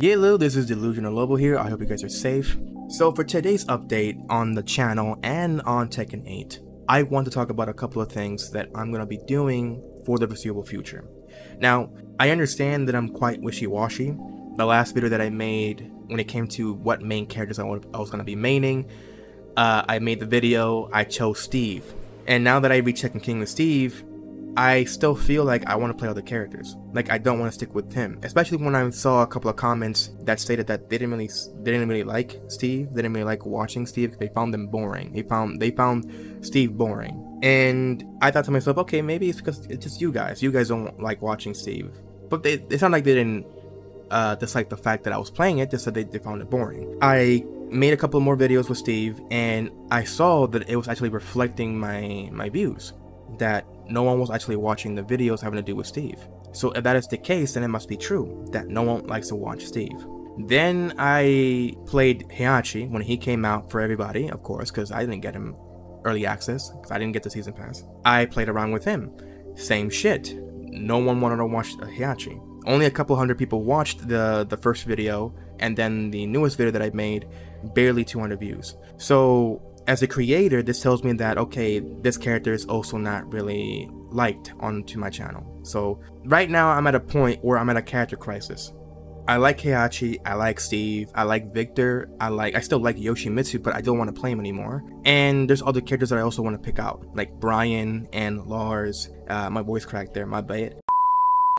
Hello, this is Delusional Lobo here. I hope you guys are safe. So for today's update on the channel and on Tekken 8, I want to talk about a couple of things that I'm going to be doing for the foreseeable future. Now, I understand that I'm quite wishy-washy. The last video that I made when it came to what main characters I was going to be maining, uh, I made the video, I chose Steve. And now that I reached Tekken King with Steve, I still feel like I want to play other characters. Like I don't want to stick with him. Especially when I saw a couple of comments that stated that they didn't really they didn't really like Steve. They didn't really like watching Steve. They found him boring. They found they found Steve boring. And I thought to myself, okay, maybe it's because it's just you guys. You guys don't like watching Steve. But they, it's not like they didn't uh, dislike the fact that I was playing it, just that they, they found it boring. I made a couple more videos with Steve and I saw that it was actually reflecting my my views that no one was actually watching the videos having to do with Steve. So if that is the case, then it must be true that no one likes to watch Steve. Then I played Heihachi when he came out for everybody, of course, because I didn't get him early access, because I didn't get the season pass. I played around with him. Same shit. No one wanted to watch Heihachi. Only a couple hundred people watched the, the first video, and then the newest video that I made, barely 200 views. So as a creator, this tells me that, okay, this character is also not really liked onto my channel. So right now I'm at a point where I'm at a character crisis. I like Heihachi, I like Steve, I like Victor, I like I still like Yoshimitsu, but I don't want to play him anymore. And there's other characters that I also want to pick out, like Bryan and Lars. Uh, my voice cracked there, my bad.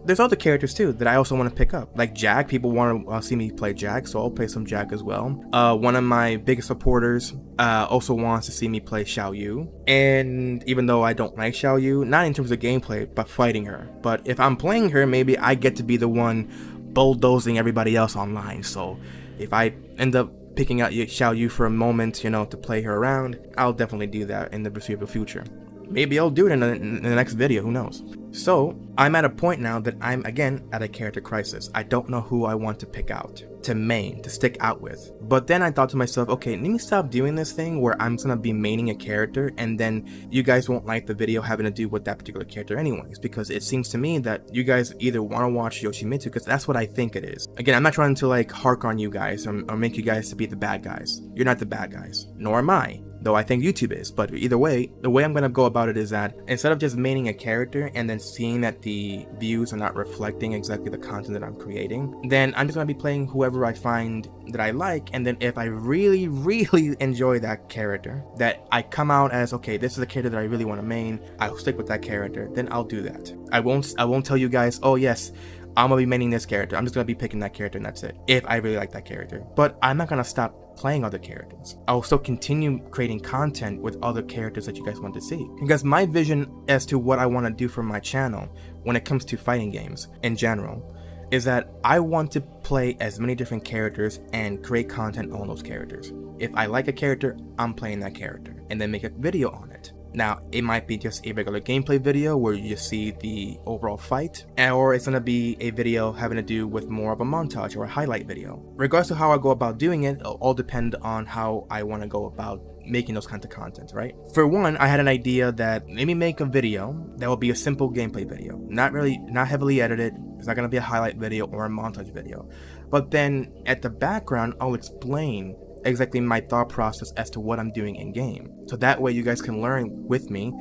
There's other characters too that I also want to pick up, like Jack. People want to uh, see me play Jack, so I'll play some Jack as well. Uh, one of my biggest supporters uh, also wants to see me play Xiao Yu, and even though I don't like Xiao Yu, not in terms of gameplay, but fighting her. But if I'm playing her, maybe I get to be the one bulldozing everybody else online. So if I end up picking out Xiao Yu for a moment, you know, to play her around, I'll definitely do that in the foreseeable future. Maybe I'll do it in the, in the, next video, who knows. So, I'm at a point now that I'm again at a character crisis. I don't know who I want to pick out, to main, to stick out with. But then I thought to myself, okay, let me stop doing this thing where I'm gonna be maining a character and then you guys won't like the video having to do with that particular character anyways. Because it seems to me that you guys either wanna watch Yoshimitsu, because that's what I think it is. Again, I'm not trying to like hark on you guys or, or make you guys to be the bad guys. You're not the bad guys, nor am I though I think YouTube is. But either way, the way I'm going to go about it is that instead of just maining a character and then seeing that the views are not reflecting exactly the content that I'm creating, then I'm just going to be playing whoever I find that I like. And then if I really, really enjoy that character, that I come out as, okay, this is a character that I really want to main, I'll stick with that character, then I'll do that. I won't, I won't tell you guys, oh yes, I'm gonna be maining this character. I'm just gonna be picking that character and that's it. If I really like that character. But I'm not gonna stop playing other characters. I'll still continue creating content with other characters that you guys want to see. Because my vision as to what I want to do for my channel when it comes to fighting games in general is that I want to play as many different characters and create content on those characters. If I like a character, I'm playing that character and then make a video on it. Now, it might be just a regular gameplay video where you just see the overall fight, or it's gonna be a video having to do with more of a montage or a highlight video. Regardless to how I go about doing it, it'll all depend on how I wanna go about making those kinds of content, right? For one, I had an idea that maybe make a video that will be a simple gameplay video, not really, not heavily edited. It's not gonna be a highlight video or a montage video. But then at the background, I'll explain exactly my thought process as to what I'm doing in game. So that way you guys can learn with me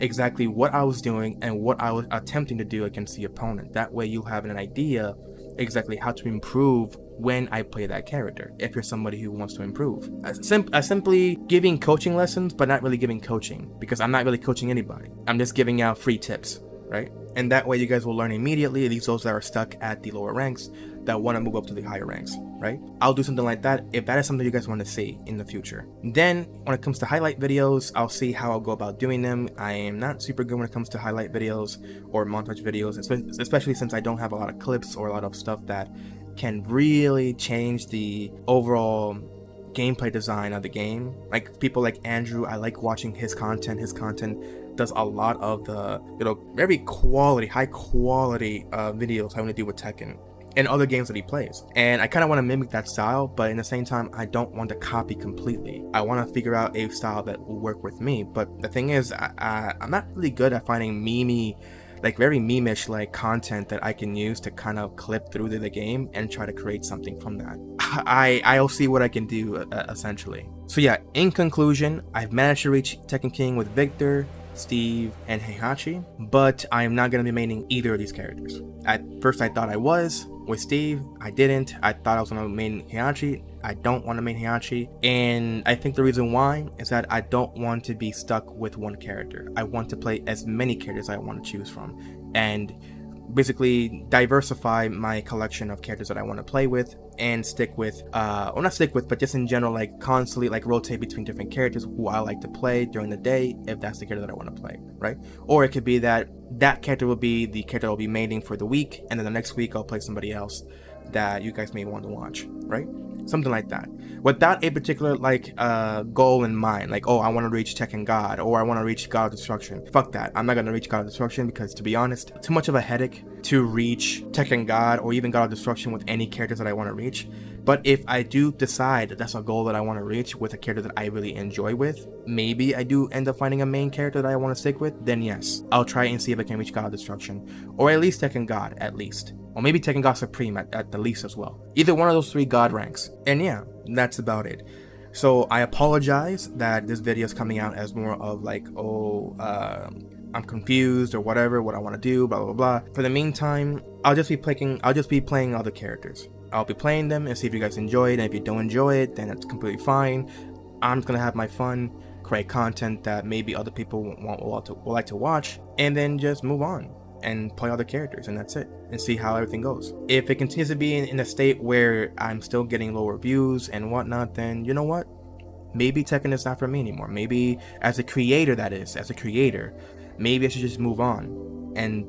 exactly what I was doing and what I was attempting to do against the opponent. That way you'll have an idea exactly how to improve when I play that character, if you're somebody who wants to improve. As, sim as simply giving coaching lessons, but not really giving coaching, because I'm not really coaching anybody. I'm just giving out free tips, right? And that way you guys will learn immediately, at least those that are stuck at the lower ranks, that want to move up to the higher ranks, right? I'll do something like that if that is something you guys want to see in the future. Then, when it comes to highlight videos, I'll see how I'll go about doing them. I am not super good when it comes to highlight videos or montage videos, especially since I don't have a lot of clips or a lot of stuff that can really change the overall gameplay design of the game. Like people like Andrew, I like watching his content. His content does a lot of the, you know, very quality, high quality uh, videos having to do with Tekken in other games that he plays. And I kind of want to mimic that style, but in the same time, I don't want to copy completely. I want to figure out a style that will work with me. But the thing is, I, I, I'm not really good at finding meme like very memeish like content that I can use to kind of clip through the, game and try to create something from that. I I'll see what I can do uh, essentially. So yeah, in conclusion, I've managed to reach Tekken King with Victor, Steve, and Heihachi, but I'm not gonna be maining either of these characters. At first I thought I was, with Steve, I didn't. I thought I was gonna main Heihachi. I don't want to main Heihachi. And I think the reason why is that I don't want to be stuck with one character. I want to play as many characters I want to choose from. And basically diversify my collection of characters that I want to play with and stick with uh or not stick with but just in general like constantly like rotate between different characters who I like to play during the day if that's the character that I want to play right? Or it could be that that character will be the character I'll be maining for the week and then the next week I'll play somebody else that you guys may want to watch right something like that. Without a particular like uh goal in mind like oh i want to reach tekken god or i want to reach god of destruction. Fuck that. I'm not gonna reach god of destruction because to be honest too much of a headache to reach tekken god or even god of destruction with any characters that i want to reach. But if i do decide that that's a goal that i want to reach with a character that i really enjoy with maybe i do end up finding a main character that i want to stick with then yes i'll try and see if i can reach god of destruction. Or at least tekken god at least or maybe Tekken God Supreme at, at the least as well. Either one of those three God ranks. And yeah, that's about it. So I apologize that this video is coming out as more of like, oh, uh, I'm confused or whatever, what I want to do, blah blah blah. For the meantime, I'll just be playing. I'll just be playing other characters. I'll be playing them and see if you guys enjoy it. And if you don't enjoy it, then that's completely fine. I'm gonna have my fun, create content that maybe other people want will, will like to watch, and then just move on and play other characters and that's it and see how everything goes. If it continues to be in, in, a state where i'm still getting lower views and whatnot then you know what? Maybe tekken is not for me anymore. Maybe as a creator that is as a creator maybe i should just move on and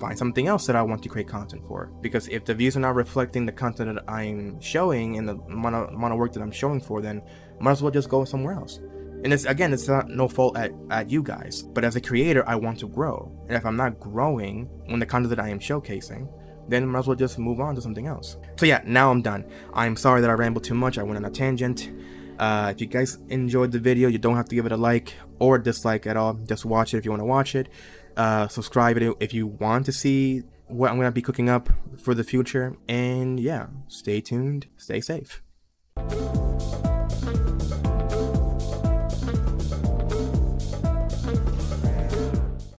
find something else that i want to create content for. Because if the views are not reflecting the content that i'm showing and the amount of, amount of work that i'm showing for then might as well just go somewhere else and it's again, it's not no fault at, at you guys, but as a creator, I want to grow. And if I'm not growing when the content that I am showcasing, then I might as well just move on to something else. So yeah, now I'm done. I'm sorry that I rambled too much. I went on a tangent. Uh, if you guys enjoyed the video, you don't have to give it a like or dislike at all. Just watch it if you want to watch it. Uh, subscribe if you want to see what I'm going to be cooking up for the future. And yeah, stay tuned. Stay safe.